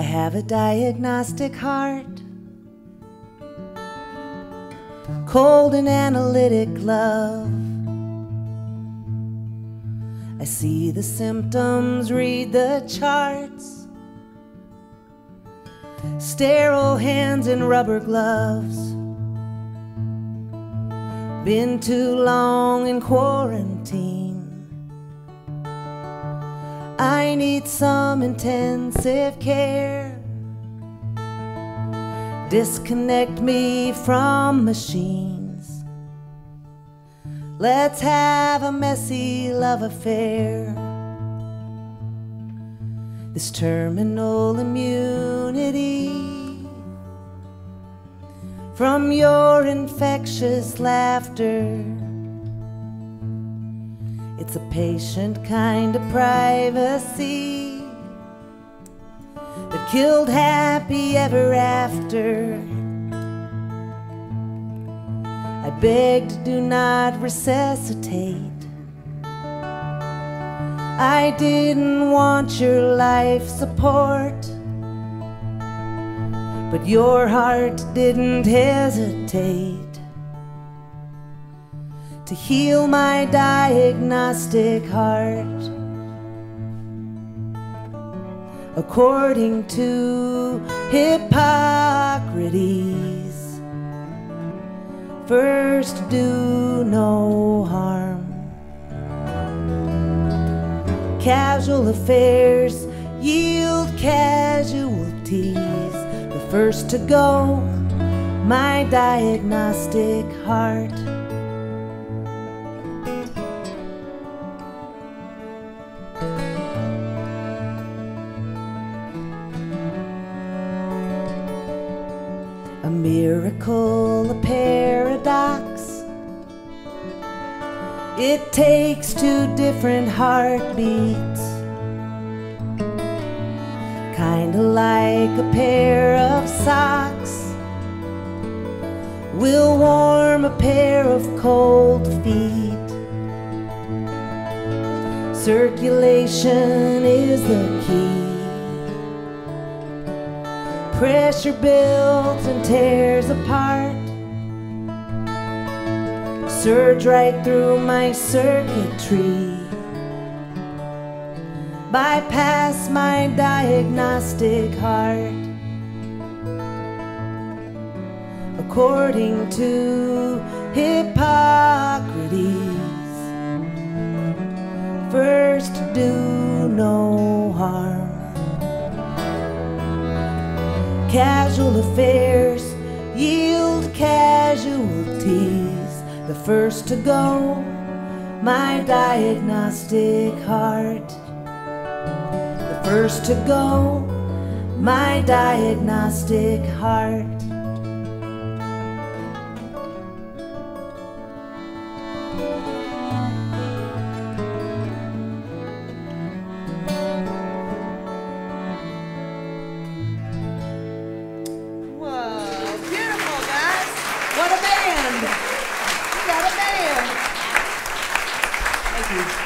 have a diagnostic heart, cold and analytic love. I see the symptoms, read the charts. Sterile hands and rubber gloves. Been too long in quarantine. I need some intensive care. Disconnect me from machines. Let's have a messy love affair. This terminal immunity from your infectious laughter. It's a patient kind of privacy that killed happy ever after. I begged, do not resuscitate. I didn't want your life support, but your heart didn't hesitate to heal my diagnostic heart. According to Hippocrates, first do no harm. Casual affairs yield casualties. The first to go, my diagnostic heart. A miracle, a paradox. It takes two different heartbeats, kinda like a pair of socks. Will warm a pair of cold feet. Circulation is the key pressure builds and tears apart. Surge right through my circuitry. Bypass my diagnostic heart. According to Hippocrates, first do Casual affairs yield casualties. The first to go, my diagnostic heart. The first to go, my diagnostic heart. Thank you.